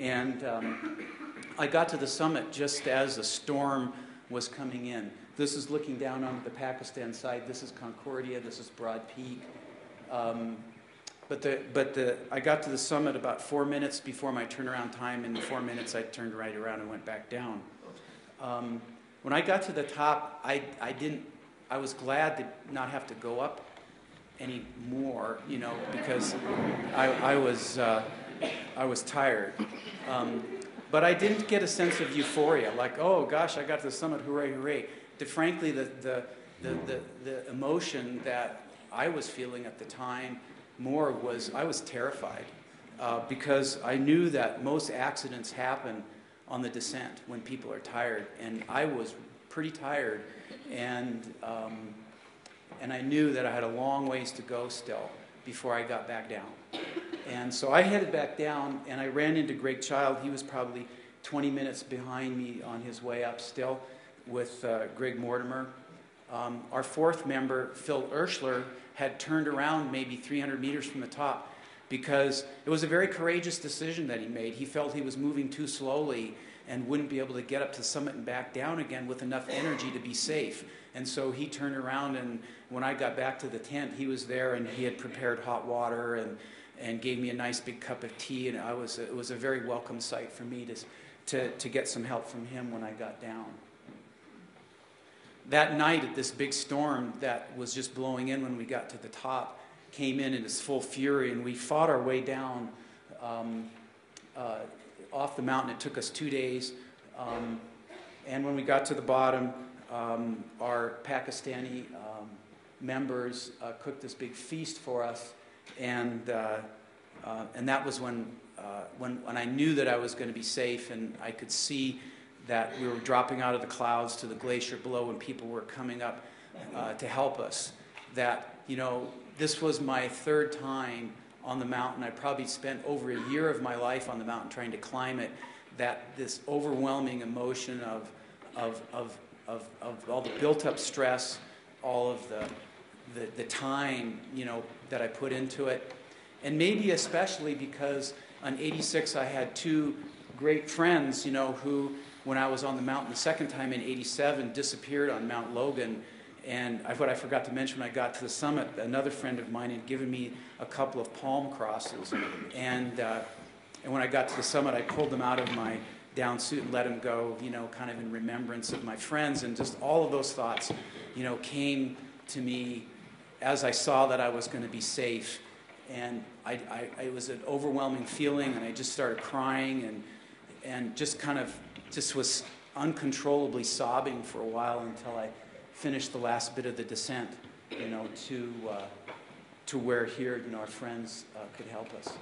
And um, I got to the summit just as a storm was coming in. This is looking down onto the Pakistan side. This is Concordia. This is Broad Peak. Um, but the, but the, I got to the summit about four minutes before my turnaround time. In four minutes, I turned right around and went back down. Um, when I got to the top, I, I didn't. I was glad to not have to go up anymore, you know, because I, I was uh, I was tired. Um, but I didn't get a sense of euphoria, like, oh gosh, I got to the summit, hooray, hooray. To, frankly, the, the, the, the, the emotion that I was feeling at the time more was I was terrified uh, because I knew that most accidents happen on the descent when people are tired, and I was pretty tired, and um, and I knew that I had a long ways to go still before I got back down. And so I headed back down, and I ran into Greg Child. He was probably 20 minutes behind me on his way up still with uh, Greg Mortimer. Um, our fourth member, Phil Ershler, had turned around maybe 300 meters from the top because it was a very courageous decision that he made. He felt he was moving too slowly and wouldn't be able to get up to summit and back down again with enough energy to be safe. And so he turned around, and when I got back to the tent, he was there and he had prepared hot water and, and gave me a nice big cup of tea. And I was, it was a very welcome sight for me to, to, to get some help from him when I got down. That night, at this big storm that was just blowing in when we got to the top, came in in its full fury, and we fought our way down um, uh, off the mountain. It took us two days. Um, and when we got to the bottom, um, our Pakistani um, members uh, cooked this big feast for us, and uh, uh, and that was when uh, when when I knew that I was going to be safe, and I could see that we were dropping out of the clouds to the glacier below, and people were coming up uh, to help us. That you know, this was my third time on the mountain. I probably spent over a year of my life on the mountain trying to climb it. That this overwhelming emotion of of of of, of all the built up stress, all of the, the, the time, you know, that I put into it. And maybe especially because on 86 I had two great friends, you know, who, when I was on the mountain the second time in 87, disappeared on Mount Logan. And I, what I forgot to mention when I got to the summit, another friend of mine had given me a couple of palm crosses. And, uh, and when I got to the summit, I pulled them out of my down suit and let them go, you know, kind of in remembrance of my friends. And just all of those thoughts, you know, came to me as I saw that I was going to be safe. And I, I, it was an overwhelming feeling, and I just started crying and, and just kind of just was uncontrollably sobbing for a while until I finished the last bit of the descent, you know, to, uh, to where here, you know, our friends uh, could help us.